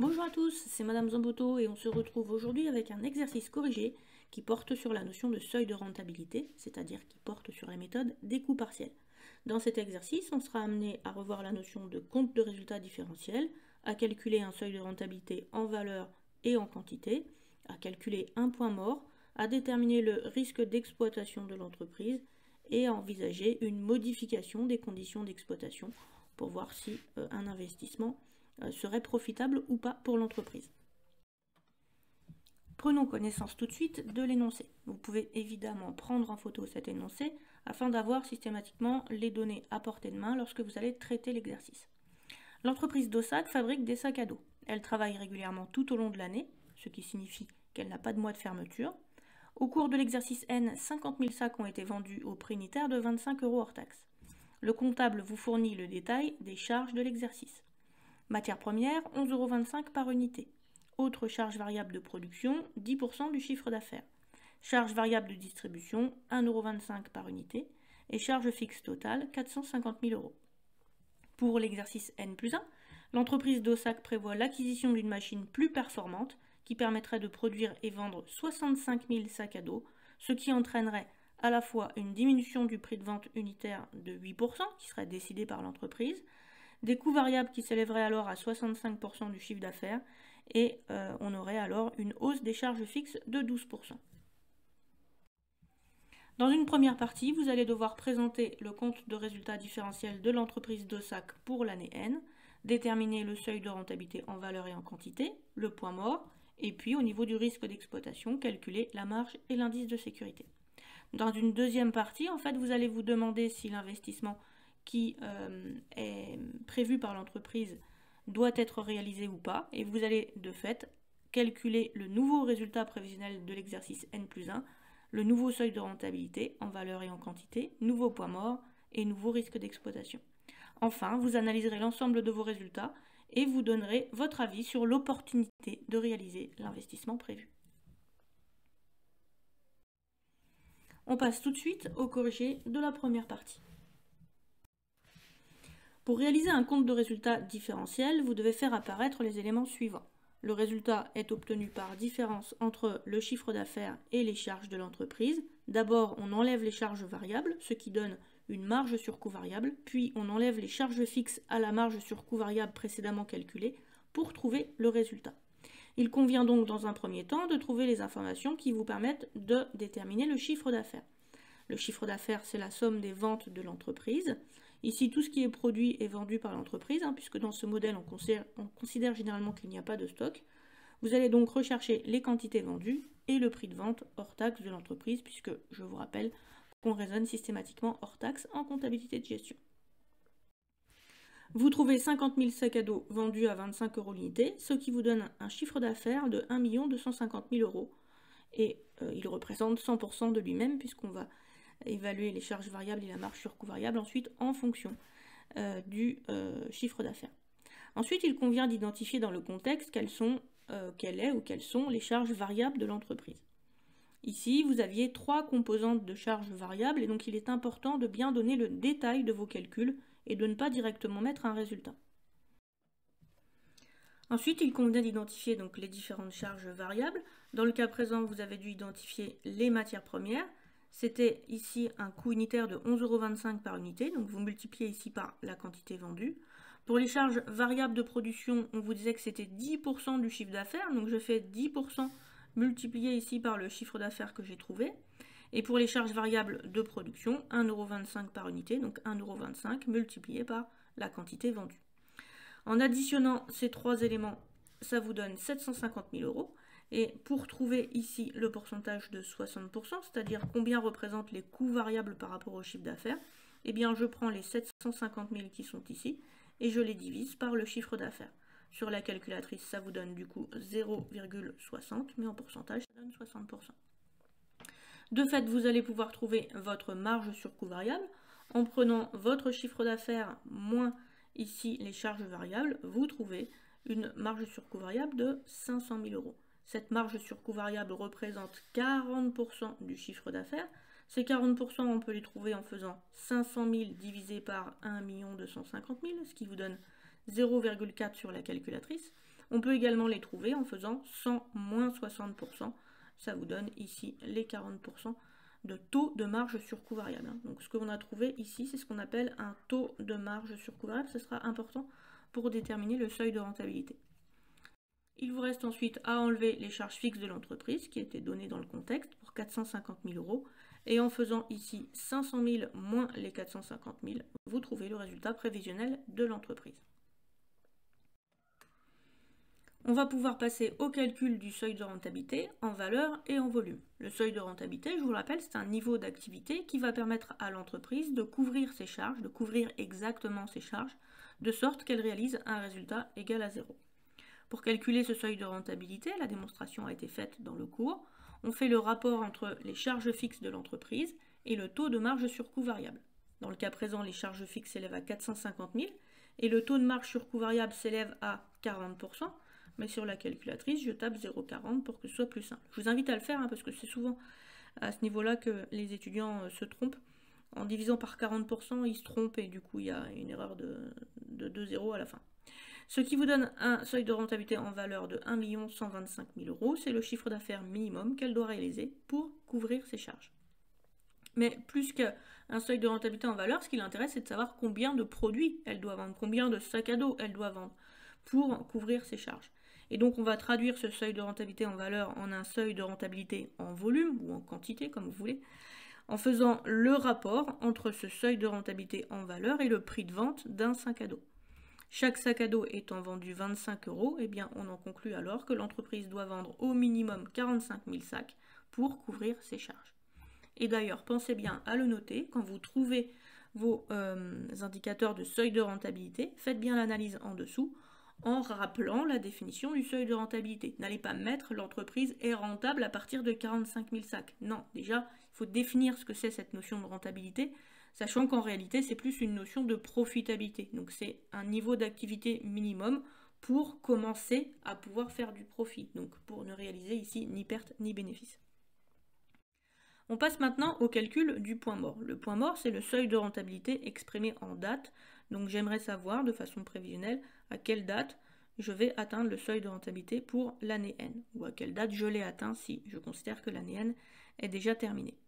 Bonjour à tous, c'est Madame Zamboto et on se retrouve aujourd'hui avec un exercice corrigé qui porte sur la notion de seuil de rentabilité, c'est-à-dire qui porte sur la méthode des coûts partiels. Dans cet exercice, on sera amené à revoir la notion de compte de résultat différentiel, à calculer un seuil de rentabilité en valeur et en quantité, à calculer un point mort, à déterminer le risque d'exploitation de l'entreprise et à envisager une modification des conditions d'exploitation pour voir si euh, un investissement serait profitable ou pas pour l'entreprise. Prenons connaissance tout de suite de l'énoncé. Vous pouvez évidemment prendre en photo cet énoncé afin d'avoir systématiquement les données à portée de main lorsque vous allez traiter l'exercice. L'entreprise Dossac fabrique des sacs à dos. Elle travaille régulièrement tout au long de l'année, ce qui signifie qu'elle n'a pas de mois de fermeture. Au cours de l'exercice N, 50 000 sacs ont été vendus au prix unitaire de 25 euros hors taxe. Le comptable vous fournit le détail des charges de l'exercice. Matière première, 11,25 euros par unité. Autre charge variable de production, 10% du chiffre d'affaires. Charge variable de distribution, 1,25 euros par unité. Et charge fixe totale, 450 000 euros. Pour l'exercice N plus 1, l'entreprise d'Ossac prévoit l'acquisition d'une machine plus performante qui permettrait de produire et vendre 65 000 sacs à dos, ce qui entraînerait à la fois une diminution du prix de vente unitaire de 8%, qui serait décidé par l'entreprise, des coûts variables qui s'élèveraient alors à 65% du chiffre d'affaires et euh, on aurait alors une hausse des charges fixes de 12%. Dans une première partie, vous allez devoir présenter le compte de résultat différentiel de l'entreprise d'OSAC pour l'année N, déterminer le seuil de rentabilité en valeur et en quantité, le point mort, et puis au niveau du risque d'exploitation, calculer la marge et l'indice de sécurité. Dans une deuxième partie, en fait, vous allez vous demander si l'investissement qui euh, est prévu par l'entreprise doit être réalisé ou pas, et vous allez de fait calculer le nouveau résultat prévisionnel de l'exercice N plus 1, le nouveau seuil de rentabilité en valeur et en quantité, nouveau point mort et nouveau risque d'exploitation. Enfin, vous analyserez l'ensemble de vos résultats et vous donnerez votre avis sur l'opportunité de réaliser l'investissement prévu. On passe tout de suite au corrigé de la première partie. Pour réaliser un compte de résultat différentiel, vous devez faire apparaître les éléments suivants. Le résultat est obtenu par différence entre le chiffre d'affaires et les charges de l'entreprise. D'abord, on enlève les charges variables, ce qui donne une marge sur coût variable, puis on enlève les charges fixes à la marge sur coût variable précédemment calculée pour trouver le résultat. Il convient donc dans un premier temps de trouver les informations qui vous permettent de déterminer le chiffre d'affaires. Le chiffre d'affaires, c'est la somme des ventes de l'entreprise. Ici, tout ce qui est produit est vendu par l'entreprise, hein, puisque dans ce modèle, on considère, on considère généralement qu'il n'y a pas de stock. Vous allez donc rechercher les quantités vendues et le prix de vente hors taxe de l'entreprise, puisque je vous rappelle qu'on raisonne systématiquement hors taxe en comptabilité de gestion. Vous trouvez 50 000 sacs à dos vendus à 25 euros l'unité, ce qui vous donne un chiffre d'affaires de 1 250 000 euros. Et euh, il représente 100% de lui-même, puisqu'on va évaluer les charges variables et la marge sur coût variable ensuite en fonction euh, du euh, chiffre d'affaires. Ensuite, il convient d'identifier dans le contexte quelles sont, euh, est ou quelles sont les charges variables de l'entreprise. Ici, vous aviez trois composantes de charges variables et donc il est important de bien donner le détail de vos calculs et de ne pas directement mettre un résultat. Ensuite, il convient d'identifier les différentes charges variables. Dans le cas présent, vous avez dû identifier les matières premières, c'était ici un coût unitaire de 11,25 euros par unité, donc vous multipliez ici par la quantité vendue. Pour les charges variables de production, on vous disait que c'était 10% du chiffre d'affaires, donc je fais 10% multiplié ici par le chiffre d'affaires que j'ai trouvé. Et pour les charges variables de production, 1,25€ par unité, donc 1,25€ multiplié par la quantité vendue. En additionnant ces trois éléments, ça vous donne 750 000 euros. Et pour trouver ici le pourcentage de 60%, c'est-à-dire combien représentent les coûts variables par rapport au chiffre d'affaires, eh bien je prends les 750 000 qui sont ici et je les divise par le chiffre d'affaires. Sur la calculatrice, ça vous donne du coup 0,60, mais en pourcentage, ça donne 60%. De fait, vous allez pouvoir trouver votre marge sur coût variable en prenant votre chiffre d'affaires moins ici les charges variables, vous trouvez une marge sur coût variable de 500 000 euros. Cette marge sur coût variable représente 40% du chiffre d'affaires. Ces 40%, on peut les trouver en faisant 500 000 divisé par 1 250 000, ce qui vous donne 0,4 sur la calculatrice. On peut également les trouver en faisant 100 moins 60%. Ça vous donne ici les 40% de taux de marge sur coût variable. Donc ce qu'on a trouvé ici, c'est ce qu'on appelle un taux de marge sur coût variable. Ce sera important pour déterminer le seuil de rentabilité. Il vous reste ensuite à enlever les charges fixes de l'entreprise qui étaient données dans le contexte pour 450 000 euros. Et en faisant ici 500 000 moins les 450 000, vous trouvez le résultat prévisionnel de l'entreprise. On va pouvoir passer au calcul du seuil de rentabilité en valeur et en volume. Le seuil de rentabilité, je vous le rappelle, c'est un niveau d'activité qui va permettre à l'entreprise de couvrir ses charges, de couvrir exactement ses charges, de sorte qu'elle réalise un résultat égal à zéro. Pour calculer ce seuil de rentabilité, la démonstration a été faite dans le cours, on fait le rapport entre les charges fixes de l'entreprise et le taux de marge sur coût variable. Dans le cas présent, les charges fixes s'élèvent à 450 000 et le taux de marge sur coût variable s'élève à 40%, mais sur la calculatrice, je tape 0,40 pour que ce soit plus simple. Je vous invite à le faire hein, parce que c'est souvent à ce niveau-là que les étudiants euh, se trompent. En divisant par 40%, ils se trompent et du coup, il y a une erreur de, de 2 zéros à la fin. Ce qui vous donne un seuil de rentabilité en valeur de 1 125 000 euros. C'est le chiffre d'affaires minimum qu'elle doit réaliser pour couvrir ses charges. Mais plus qu'un seuil de rentabilité en valeur, ce qui l'intéresse, c'est de savoir combien de produits elle doit vendre, combien de sacs à dos elle doit vendre pour couvrir ses charges. Et donc on va traduire ce seuil de rentabilité en valeur en un seuil de rentabilité en volume ou en quantité, comme vous voulez, en faisant le rapport entre ce seuil de rentabilité en valeur et le prix de vente d'un sac à dos. Chaque sac à dos étant vendu 25 euros, eh bien on en conclut alors que l'entreprise doit vendre au minimum 45 000 sacs pour couvrir ses charges. Et d'ailleurs, pensez bien à le noter quand vous trouvez vos euh, indicateurs de seuil de rentabilité, faites bien l'analyse en dessous en rappelant la définition du seuil de rentabilité. N'allez pas mettre l'entreprise est rentable à partir de 45 000 sacs. Non, déjà, il faut définir ce que c'est cette notion de rentabilité sachant qu'en réalité c'est plus une notion de profitabilité. Donc c'est un niveau d'activité minimum pour commencer à pouvoir faire du profit, donc pour ne réaliser ici ni perte ni bénéfice. On passe maintenant au calcul du point mort. Le point mort, c'est le seuil de rentabilité exprimé en date. Donc j'aimerais savoir de façon prévisionnelle à quelle date je vais atteindre le seuil de rentabilité pour l'année N, ou à quelle date je l'ai atteint si je considère que l'année N est déjà terminée.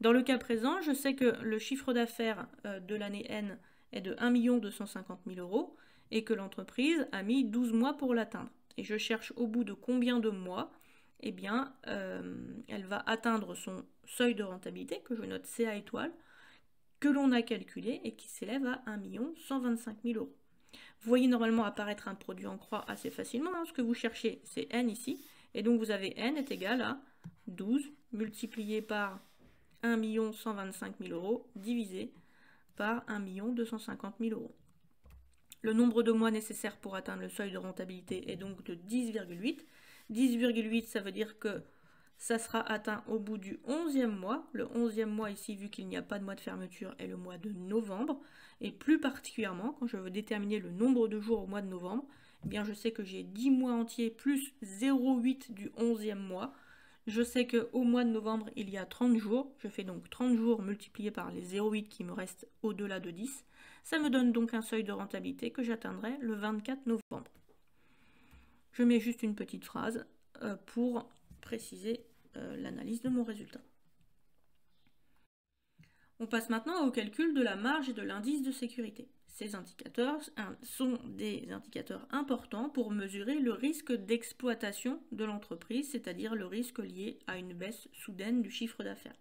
Dans le cas présent, je sais que le chiffre d'affaires euh, de l'année N est de 1 250 000 euros et que l'entreprise a mis 12 mois pour l'atteindre. Et je cherche au bout de combien de mois eh bien, euh, elle va atteindre son seuil de rentabilité, que je note CA étoile, que l'on a calculé et qui s'élève à 1 125 000 euros. Vous voyez normalement apparaître un produit en croix assez facilement. Hein. Ce que vous cherchez, c'est N ici. Et donc vous avez N est égal à 12 multiplié par 1 125 000 euros divisé par 1 250 000 euros. Le nombre de mois nécessaires pour atteindre le seuil de rentabilité est donc de 10,8. 10,8, ça veut dire que ça sera atteint au bout du 11e mois. Le 11e mois ici, vu qu'il n'y a pas de mois de fermeture, est le mois de novembre. Et plus particulièrement, quand je veux déterminer le nombre de jours au mois de novembre, eh bien je sais que j'ai 10 mois entiers plus 0,8 du 11e mois. Je sais qu'au mois de novembre, il y a 30 jours. Je fais donc 30 jours multipliés par les 0,8 qui me restent au-delà de 10. Ça me donne donc un seuil de rentabilité que j'atteindrai le 24 novembre. Je mets juste une petite phrase euh, pour préciser euh, l'analyse de mon résultat. On passe maintenant au calcul de la marge et de l'indice de sécurité. Ces indicateurs sont des indicateurs importants pour mesurer le risque d'exploitation de l'entreprise, c'est-à-dire le risque lié à une baisse soudaine du chiffre d'affaires.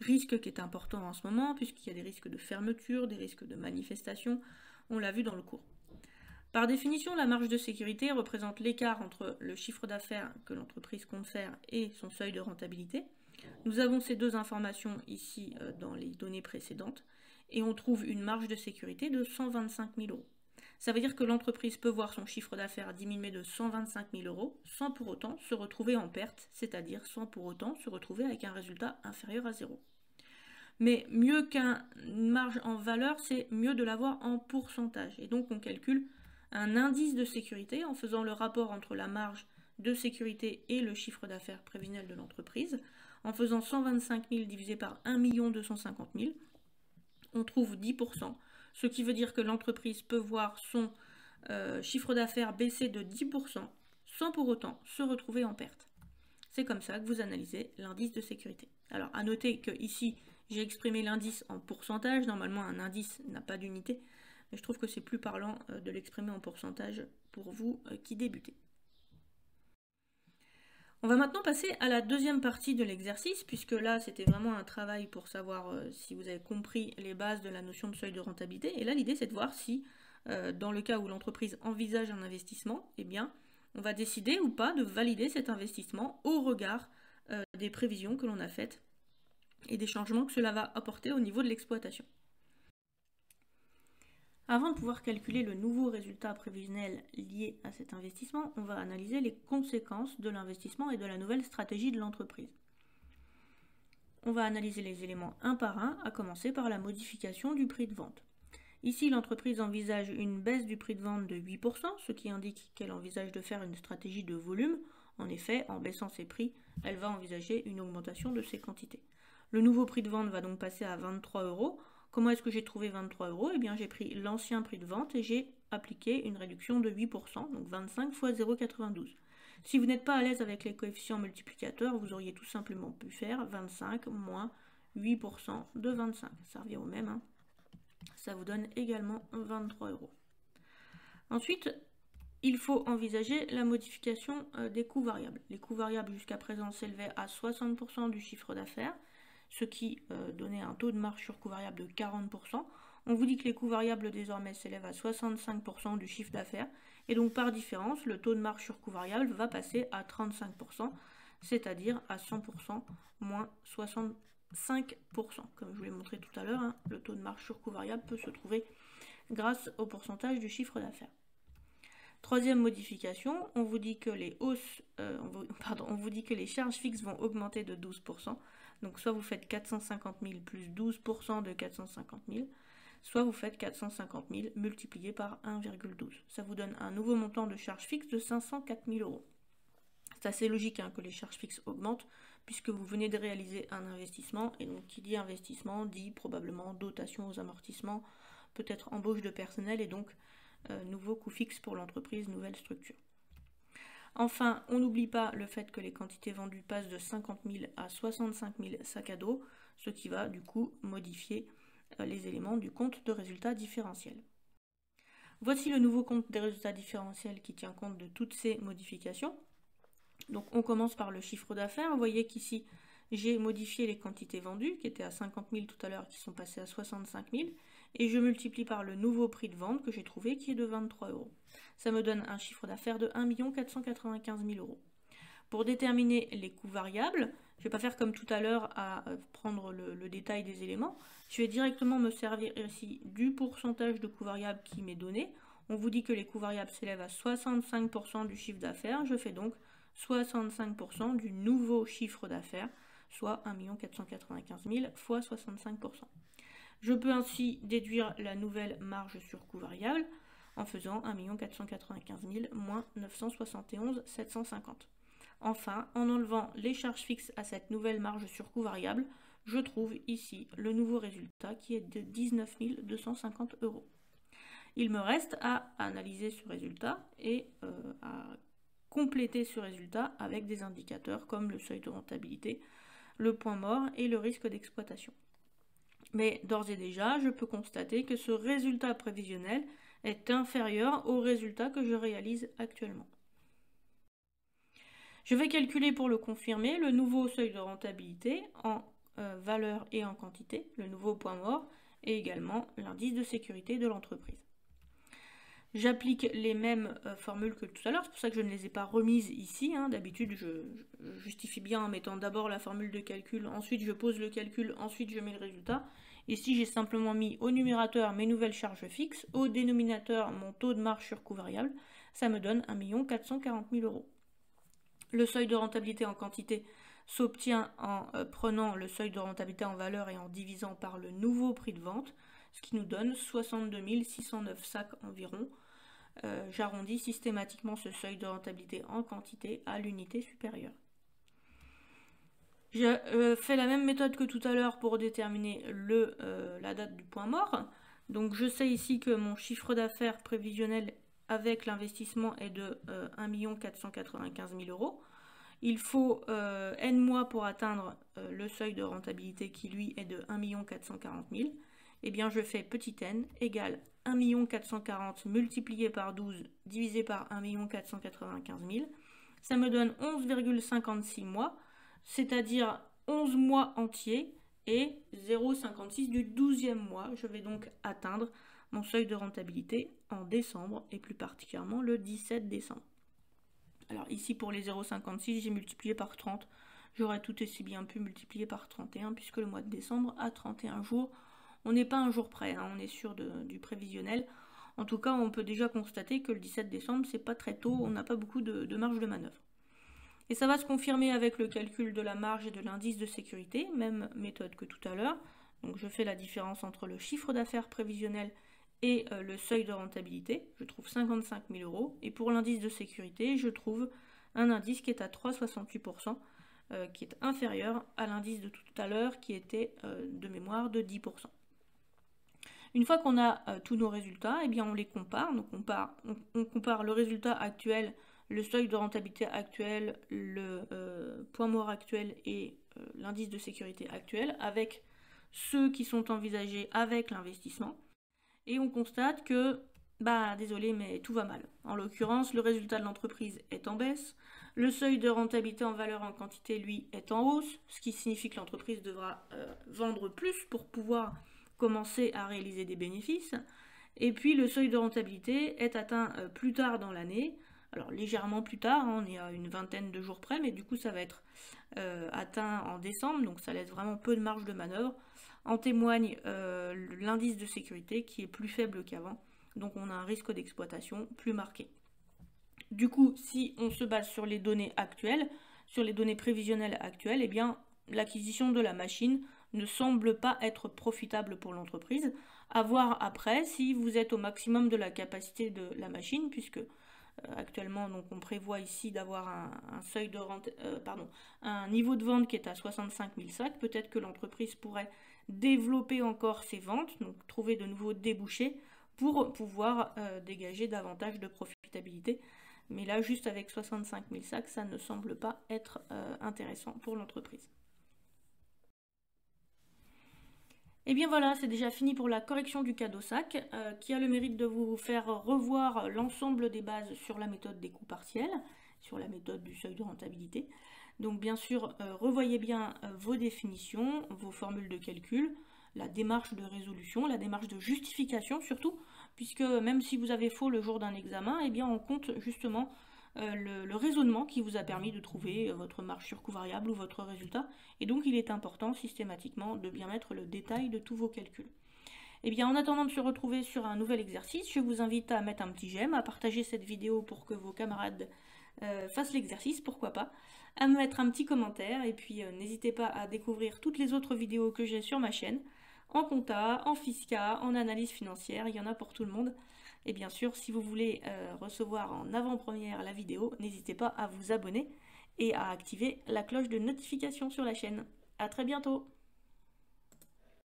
Risque qui est important en ce moment puisqu'il y a des risques de fermeture, des risques de manifestation, on l'a vu dans le cours. Par définition, la marge de sécurité représente l'écart entre le chiffre d'affaires que l'entreprise compte faire et son seuil de rentabilité. Nous avons ces deux informations ici euh, dans les données précédentes et on trouve une marge de sécurité de 125 000 euros. Ça veut dire que l'entreprise peut voir son chiffre d'affaires diminuer de 125 000 euros sans pour autant se retrouver en perte, c'est-à-dire sans pour autant se retrouver avec un résultat inférieur à zéro. Mais mieux qu'une marge en valeur, c'est mieux de l'avoir en pourcentage. Et donc on calcule un indice de sécurité en faisant le rapport entre la marge de sécurité et le chiffre d'affaires prévisionnel de l'entreprise. En faisant 125 000 divisé par 1 250 000, on trouve 10%, ce qui veut dire que l'entreprise peut voir son euh, chiffre d'affaires baisser de 10% sans pour autant se retrouver en perte. C'est comme ça que vous analysez l'indice de sécurité. Alors à noter que ici j'ai exprimé l'indice en pourcentage, normalement un indice n'a pas d'unité, mais je trouve que c'est plus parlant euh, de l'exprimer en pourcentage pour vous euh, qui débutez. On va maintenant passer à la deuxième partie de l'exercice, puisque là c'était vraiment un travail pour savoir euh, si vous avez compris les bases de la notion de seuil de rentabilité. Et là l'idée c'est de voir si, dans le cas où l'entreprise envisage un investissement, eh on va décider ou pas de valider cet investissement au regard des prévisions que l'on a faites et des changements que cela va apporter au niveau de l'exploitation. Avant de pouvoir calculer le nouveau résultat prévisionnel lié à cet investissement, on va analyser les conséquences de l'investissement et de la nouvelle stratégie de l'entreprise. On va analyser les éléments un par un, à commencer par la modification du prix de vente. Ici, l'entreprise envisage une baisse du prix de vente de 8%, ce qui indique qu'elle envisage de faire une stratégie de volume. En effet, en baissant ses prix, elle va envisager une augmentation de ses quantités. Le nouveau prix de vente va donc passer à 23 euros. Comment est-ce que j'ai trouvé 23 euros? Eh bien, j'ai pris l'ancien prix de vente et j'ai appliqué une réduction de 8%, donc 25 fois 0,92. Si vous n'êtes pas à l'aise avec les coefficients multiplicateurs, vous auriez tout simplement pu faire 25 moins 8% de 25. Ça revient au même. Hein. Ça vous donne également 23 euros. Ensuite, il faut envisager la modification euh, des coûts variables. Les coûts variables jusqu'à présent s'élevaient à 60% du chiffre d'affaires ce qui euh, donnait un taux de marge sur coût variable de 40%. On vous dit que les coûts variables désormais s'élèvent à 65% du chiffre d'affaires, et donc par différence, le taux de marge sur coût variable va passer à 35%, c'est-à-dire à 100% moins 65%. Comme je vous l'ai montré tout à l'heure, hein, le taux de marge sur coût variable peut se trouver grâce au pourcentage du chiffre d'affaires. Troisième modification, on vous dit que les hausses, euh, on vous dit que les charges fixes vont augmenter de 12%. Donc soit vous faites 450 000 plus 12% de 450 000, soit vous faites 450 000 multiplié par 1,12. Ça vous donne un nouveau montant de charges fixes de 504 000 euros. C'est assez logique hein, que les charges fixes augmentent puisque vous venez de réaliser un investissement et donc qui dit investissement dit probablement dotation aux amortissements, peut-être embauche de personnel et donc euh, nouveau coût fixe pour l'entreprise, nouvelle structure. Enfin, on n'oublie pas le fait que les quantités vendues passent de 50 000 à 65 000 sacs à dos, ce qui va du coup modifier euh, les éléments du compte de résultats différentiels. Voici le nouveau compte des résultats différentiels qui tient compte de toutes ces modifications. Donc on commence par le chiffre d'affaires. Vous voyez qu'ici j'ai modifié les quantités vendues qui étaient à 50 000 tout à l'heure qui sont passées à 65 000 et je multiplie par le nouveau prix de vente que j'ai trouvé qui est de 23 euros. Ça me donne un chiffre d'affaires de 1 495 000 euros. Pour déterminer les coûts variables, je ne vais pas faire comme tout à l'heure à euh, prendre le, détail des éléments. Je vais directement me servir ici du pourcentage de coûts variables qui m'est donné. On vous dit que les coûts variables s'élèvent à 65% du chiffre d'affaires. Je fais donc 65% du nouveau chiffre d'affaires, soit 1 495 000 fois 65%. Je peux ainsi déduire la nouvelle marge sur coût variable en faisant 1 495 000 moins 971 750. Enfin, en enlevant les charges fixes à cette nouvelle marge sur coût variable, je trouve ici le nouveau résultat qui est de 19 250 euros. Il me reste à analyser ce résultat et euh, à compléter ce résultat avec des indicateurs comme le seuil de rentabilité, le point mort et le risque d'exploitation. Mais d'ores et déjà, je peux constater que ce résultat prévisionnel est inférieur au résultat que je réalise actuellement. Je vais calculer pour le confirmer le nouveau seuil de rentabilité en euh, valeur et en quantité, le nouveau point mort, et également l'indice de sécurité de l'entreprise. J'applique les mêmes euh, formules que tout à l'heure, c'est pour ça que je ne les ai pas remises ici. Hein. D'habitude, je, justifie bien en mettant d'abord la formule de calcul, ensuite je pose le calcul, ensuite je mets le résultat. Ici, j'ai simplement mis au numérateur mes nouvelles charges fixes, au dénominateur mon taux de marge sur coût variable. Ça me donne 1 440 000 euros. Le seuil de rentabilité en quantité s'obtient en euh, prenant le seuil de rentabilité en valeur et en divisant par le nouveau prix de vente, ce qui nous donne 62 609 sacs environ. Euh, j'arrondis systématiquement ce seuil de rentabilité en quantité à l'unité supérieure. Je euh, fais la même méthode que tout à l'heure pour déterminer euh, la date du point mort. Donc je sais ici que mon chiffre d'affaires prévisionnel avec l'investissement est de 1 495 000 euros. Il faut n mois pour atteindre le seuil de rentabilité qui lui est de 1 440 000. Eh bien je fais petit n égale 1 440 multiplié par 12 divisé par 1 495 000. Ça me donne 11,56 mois, c'est-à-dire 11 mois entiers et 0,56 du 12e mois. Je vais donc atteindre mon seuil de rentabilité en décembre et plus particulièrement le 17 décembre. Alors ici pour les 0,56 j'ai multiplié par 30. J'aurais tout aussi bien pu multiplier par 31 puisque le mois de décembre a 31 jours. On n'est pas un jour près, hein, on est sûr du prévisionnel. En tout cas, on peut déjà constater que le 17 décembre, c'est pas très tôt, on n'a pas beaucoup de marge de manœuvre. Et ça va se confirmer avec le calcul de la marge et de l'indice de sécurité, même méthode que tout à l'heure. Donc je fais la différence entre le chiffre d'affaires prévisionnel et euh, le seuil de rentabilité. Je trouve 55 000 euros. Et pour l'indice de sécurité, je trouve un indice qui est à 3,68%, euh, qui est inférieur à l'indice de tout à l'heure qui était euh, de mémoire de 10%. Une fois qu'on a tous nos résultats, eh bien on les compare. Donc on compare le résultat actuel le seuil de rentabilité actuel, le euh, point mort actuel et euh, l'indice de sécurité actuel avec ceux qui sont envisagés avec l'investissement. Et on constate que, bah désolé, mais tout va mal. En l'occurrence, le résultat de l'entreprise est en baisse, le seuil de rentabilité en valeur en quantité, lui, est en hausse, ce qui signifie que l'entreprise devra euh, vendre plus pour pouvoir commencer à réaliser des bénéfices. Et puis le seuil de rentabilité est atteint plus tard dans l'année, alors légèrement plus tard, hein, on est à une vingtaine de jours près, mais du coup ça va être euh, atteint en décembre, donc ça laisse vraiment peu de marge de manœuvre. En témoigne euh, l'indice de sécurité qui est plus faible qu'avant, donc on a un risque d'exploitation plus marqué. Du coup, si on se base sur les données actuelles, sur les données prévisionnelles actuelles, eh bien l'acquisition de la machine ne semble pas être profitable pour l'entreprise. À voir après si vous êtes au maximum de la capacité de la machine, puisque actuellement, donc on prévoit ici d'avoir un, euh, niveau de vente qui est à 65 000 sacs. Peut-être que l'entreprise pourrait développer encore ses ventes, donc trouver de nouveaux débouchés pour pouvoir euh, dégager davantage de profitabilité. Mais là, juste avec 65 000 sacs, ça ne semble pas être intéressant pour l'entreprise. Et eh bien voilà, c'est déjà fini pour la correction du cadeau sac, euh, qui a le mérite de vous faire revoir l'ensemble des bases sur la méthode des coûts partiels, sur la méthode du seuil de rentabilité. Donc bien sûr, euh, revoyez bien euh, vos définitions, vos formules de calcul, la démarche de résolution, la démarche de justification surtout, puisque même si vous avez faux le jour d'un examen, eh bien on compte justement euh, le, raisonnement qui vous a permis de trouver euh, votre marge sur coût variable ou votre résultat. Et donc il est important systématiquement de bien mettre le détail de tous vos calculs. Et eh bien en attendant de se retrouver sur un nouvel exercice, je vous invite à mettre un petit j'aime, à partager cette vidéo pour que vos camarades euh, fassent l'exercice, pourquoi pas, à me mettre un petit commentaire et puis n'hésitez pas à découvrir toutes les autres vidéos que j'ai sur ma chaîne, en compta, en fisca, en analyse financière, il y en a pour tout le monde. Et bien sûr, si vous voulez euh, recevoir en avant-première la vidéo, n'hésitez pas à vous abonner et à activer la cloche de notification sur la chaîne. A très bientôt